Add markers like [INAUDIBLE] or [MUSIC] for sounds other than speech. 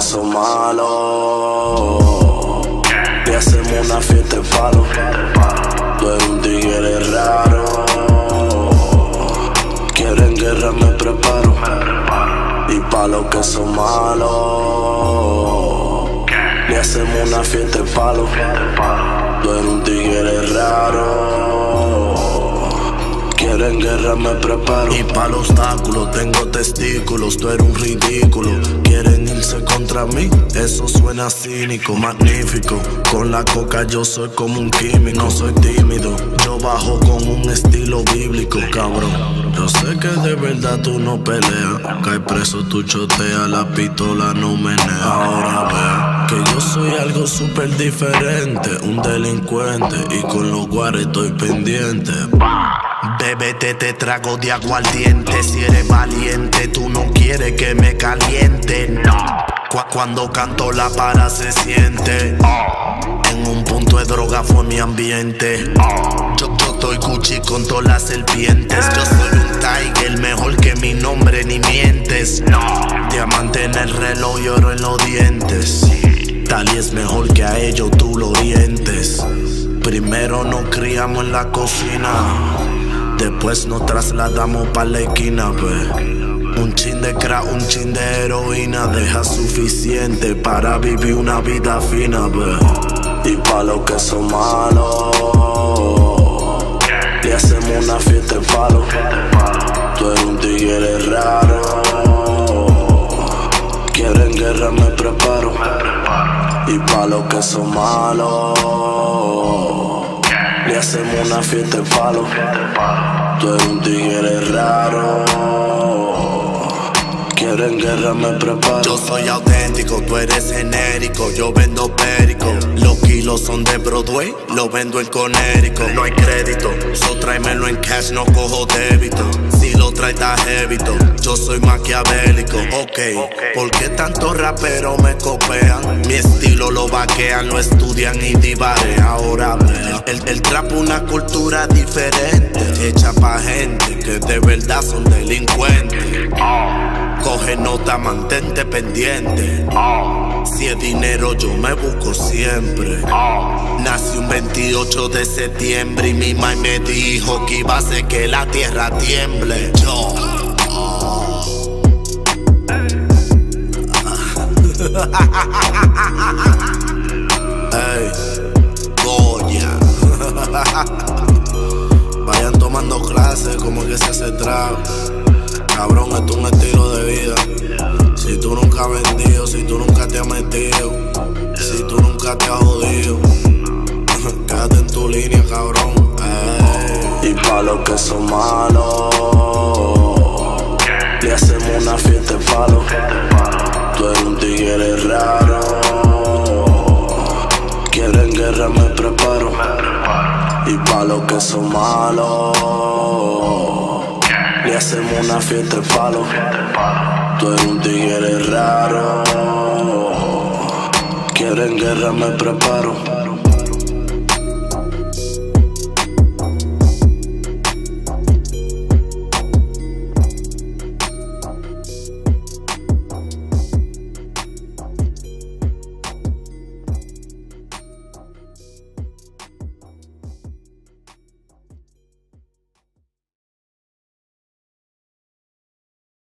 son malos. Y hacemos una fiesta de palo. Tú eres un tigre raro. Quieren guerra, me preparo. Y pa' los que son malos. Y hacemos una fiesta de palo. Tú eres un tigre raro. Quieren guerra, me preparo. Y pa' los obstáculos tengo testículos. Tú eres un ridículo. Quieren irse contra mí. Eso suena cínico, magnífico. Con la coca yo soy como un químico. No soy tímido. Yo bajo con un estilo bíblico, cabrón. Yo sé que de verdad tú no peleas. Cae preso, tú choteas. La pistola no menea. Ahora vea que yo soy algo súper diferente. Un delincuente. Y con los guares estoy pendiente. Bébete te trago de aguardiente. Si eres valiente, tú no quieres que me caliente. No. Cu- Cuando canto la para se siente. En un punto de droga fue mi ambiente. Yo, yo estoy Gucci con todas las serpientes. Yo soy un tiger, mejor que mi nombre ni mientes. Diamante en el reloj y oro en los dientes. Tal y es mejor que a ellos tú lo orientes. Primero nos criamos en la cocina Después nos trasladamos pa' la esquina, ve. Un chin de crack, un chin de heroína deja suficiente para vivir una vida fina, ve. Y pa' los que son malos, le hacemos una fiesta de palo. Tú eres un tigre raro. Quieren guerra, me preparo. Y pa' los que son malos. Hacemos una fiesta de palo. Tú eres un tigre raro. Quieren guerra, me preparo. Yo soy auténtico, tú eres genérico. Yo vendo perico. Los kilos son de Broadway, lo vendo en Conérico. No hay crédito, so tráemelo en cash, no cojo débito. Si lo traes está jevito, yo soy maquiavélico. Ok, ¿por qué tantos raperos me copian? Mi estilo lo vaquean, lo estudian y divarean. Ahora vea, el, el trap una cultura diferente, hecha pa' gente que de verdad son delincuentes. Coge nota, mantente pendiente. Si es dinero, yo me busco siempre. Nací un 28 de septiembre y mi mamá me dijo que iba a hacer que la tierra tiemble. Yo. Ey, Goya. Vayan tomando clases como que se hace trago. Cabrón, esto es un estilo de te has jodido, [LAUGHS] quédate en tu línea, cabrón. Y pa' los que son malos, le hacemos una fiesta de palo. Tú eres un tigre raro. Quieren guerra, me preparo. Y pa' los que son malos. Le hacemos una fiesta de palo. Tú eres un tigre raro. Quieren guerra, me preparo.